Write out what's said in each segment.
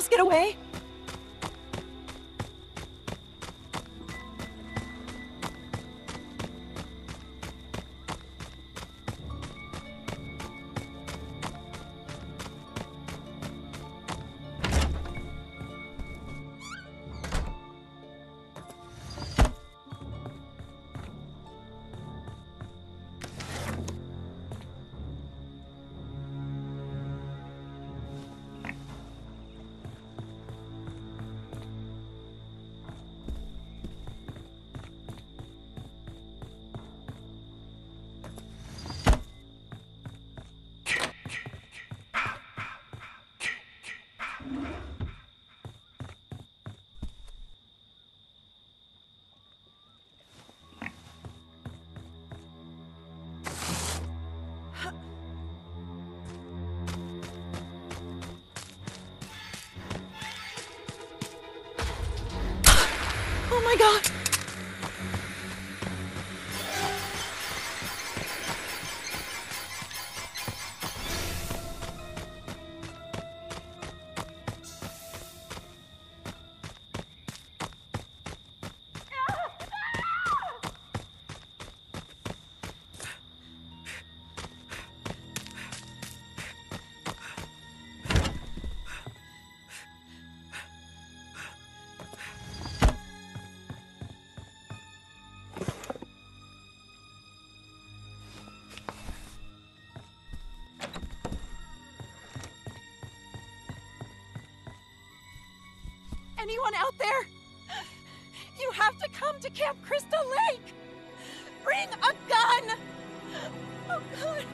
else get away? Oh my god! Anyone out there? You have to come to Camp Crystal Lake! Bring a gun! Oh god!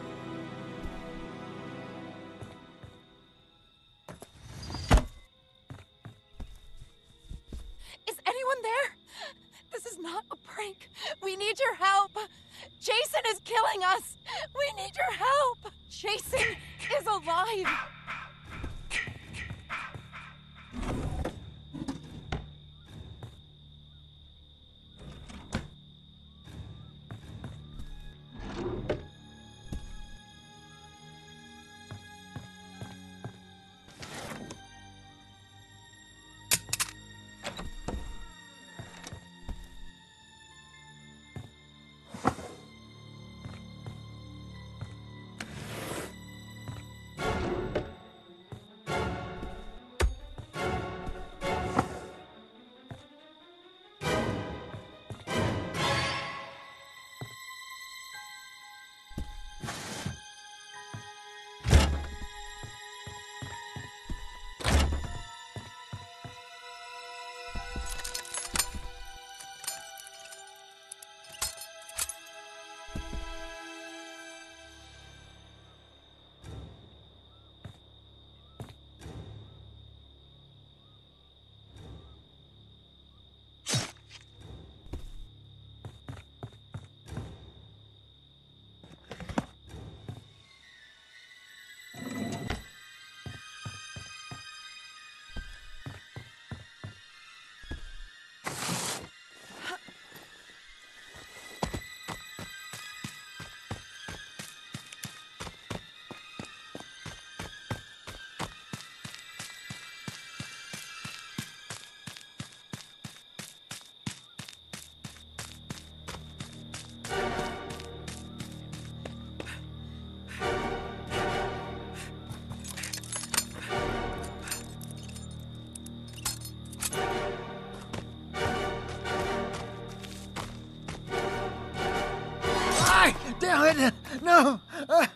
Damn! No! Uh,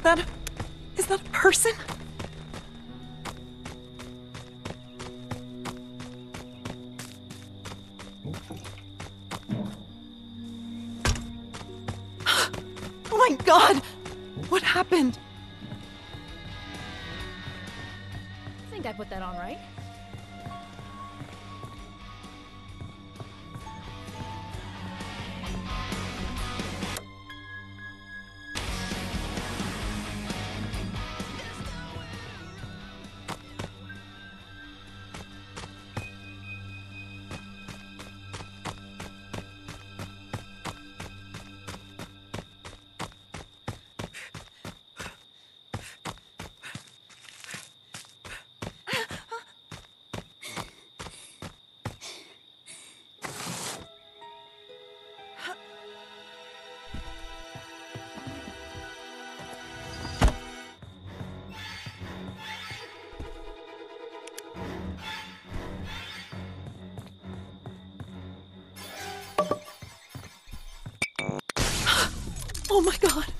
Is that... Is that a person? oh my god! Oh my god!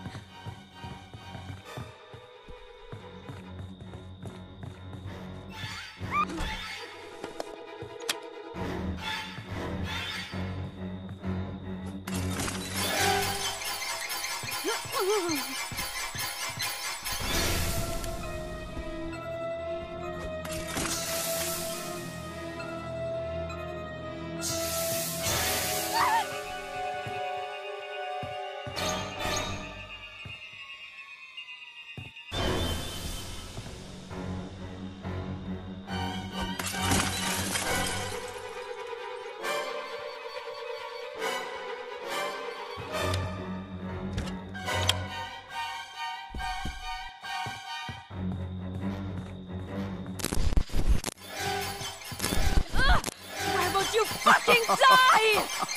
die!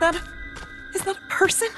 That. Is that a person?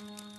You've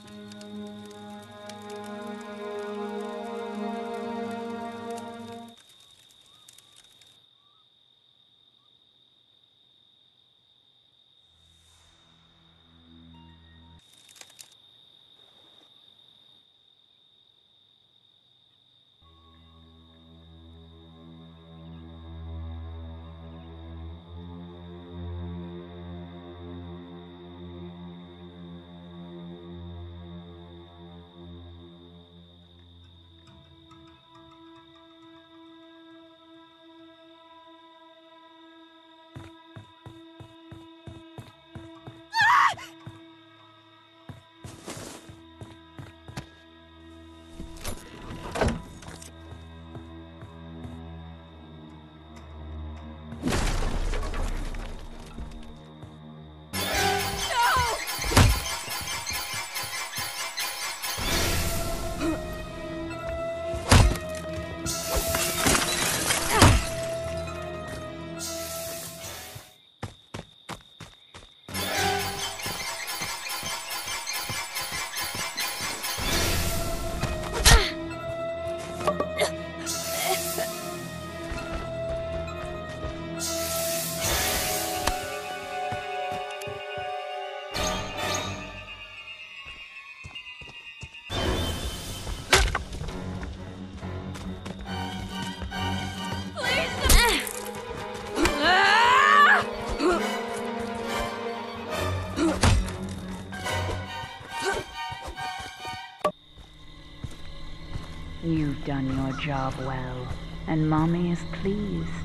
job well, and Mommy is pleased.